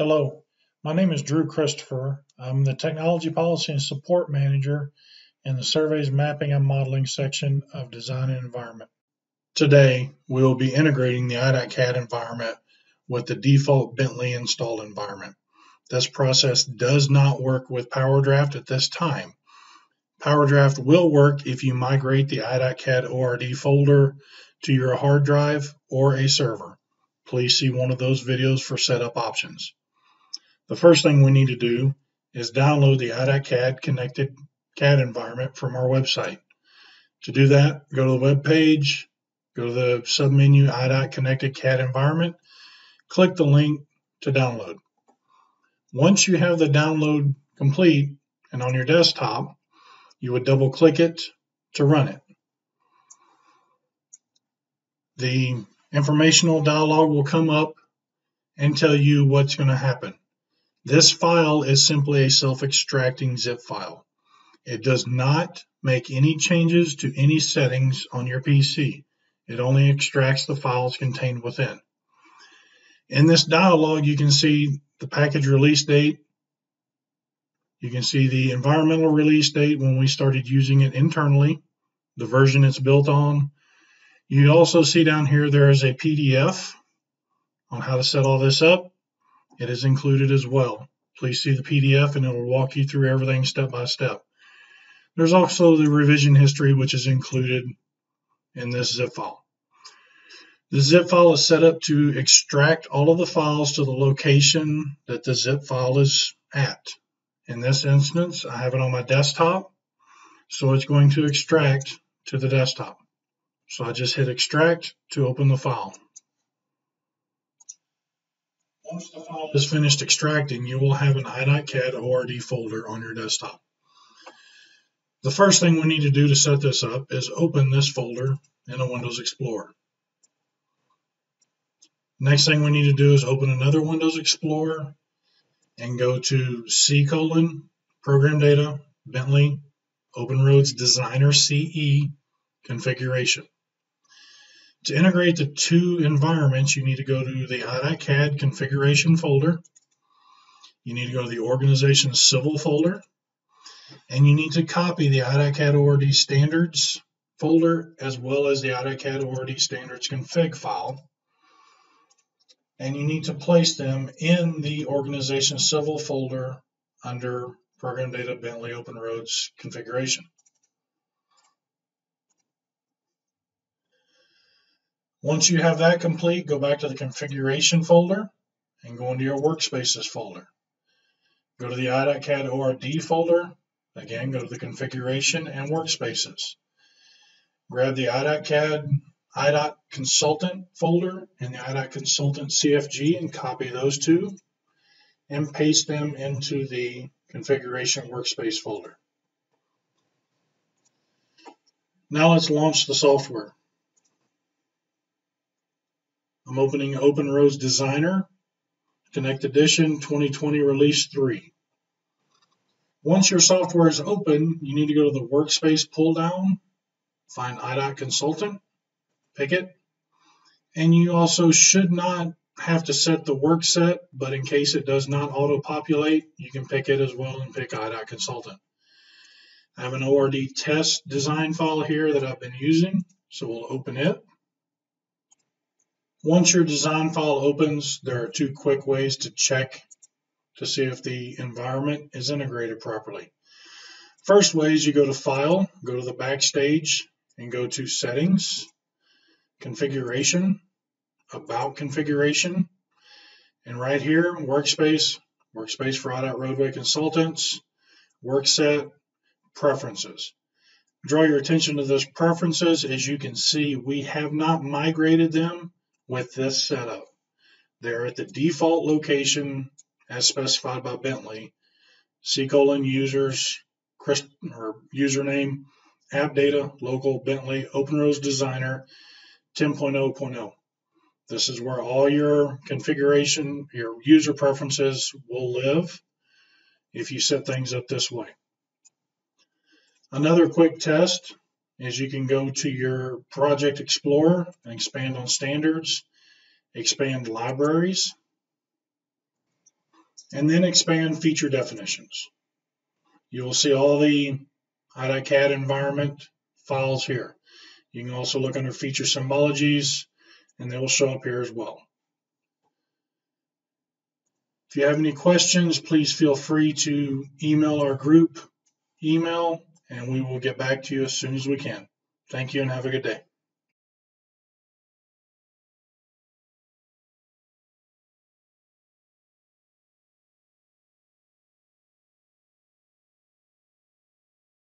Hello, my name is Drew Christopher. I'm the Technology Policy and Support Manager in the Surveys Mapping and Modeling section of Design and Environment. Today, we will be integrating the IDOT-CAD environment with the default Bentley installed environment. This process does not work with PowerDraft at this time. PowerDraft will work if you migrate the IDOT-CAD ORD folder to your hard drive or a server. Please see one of those videos for setup options. The first thing we need to do is download the IDOT-CAD connected CAD environment from our website. To do that, go to the web page, go to the submenu IDOT connected CAD environment, click the link to download. Once you have the download complete and on your desktop, you would double click it to run it. The informational dialog will come up and tell you what's going to happen. This file is simply a self-extracting zip file. It does not make any changes to any settings on your PC. It only extracts the files contained within. In this dialog, you can see the package release date. You can see the environmental release date when we started using it internally, the version it's built on. You also see down here there is a PDF on how to set all this up it is included as well. Please see the PDF and it will walk you through everything step by step. There's also the revision history, which is included in this zip file. The zip file is set up to extract all of the files to the location that the zip file is at. In this instance, I have it on my desktop, so it's going to extract to the desktop. So I just hit extract to open the file. Once the file is finished extracting, you will have an IDOT-CAD ORD folder on your desktop. The first thing we need to do to set this up is open this folder in a Windows Explorer. Next thing we need to do is open another Windows Explorer and go to C colon, Program Data, Bentley, Open Roads Designer CE, Configuration. To integrate the two environments, you need to go to the IDOT-CAD configuration folder. You need to go to the organization civil folder. And you need to copy the IDOT-CAD ORD standards folder as well as the IDOT-CAD ORD standards config file. And you need to place them in the organization civil folder under program data Bentley Open Roads configuration. Once you have that complete, go back to the configuration folder and go into your workspaces folder. Go to the IDOT-CAD ORD folder. Again, go to the configuration and workspaces. Grab the IDOT-CAD IDOT consultant folder and the IDOT consultant CFG and copy those two and paste them into the configuration workspace folder. Now let's launch the software. I'm opening Open Roads Designer, Connect Edition 2020 Release 3. Once your software is open, you need to go to the Workspace pull down, find IDOT Consultant, pick it, and you also should not have to set the work set, but in case it does not auto-populate, you can pick it as well and pick IDOT Consultant. I have an ORD test design file here that I've been using, so we'll open it. Once your design file opens, there are two quick ways to check to see if the environment is integrated properly. First way is you go to File, go to the Backstage, and go to Settings, Configuration, About Configuration, and right here, Workspace, Workspace for IDOT Roadway Consultants, Workset, Preferences. Draw your attention to those preferences. As you can see, we have not migrated them with this setup. They're at the default location as specified by Bentley, C colon users, Chris, or username, app data, local Bentley, Open Roads Designer 10.0.0. This is where all your configuration, your user preferences will live if you set things up this way. Another quick test is you can go to your Project Explorer and expand on standards, expand libraries. and then expand feature definitions. You will see all the IDOT-CAD environment files here. You can also look under feature symbologies and they will show up here as well. If you have any questions, please feel free to email our group email and we will get back to you as soon as we can. Thank you and have a good day.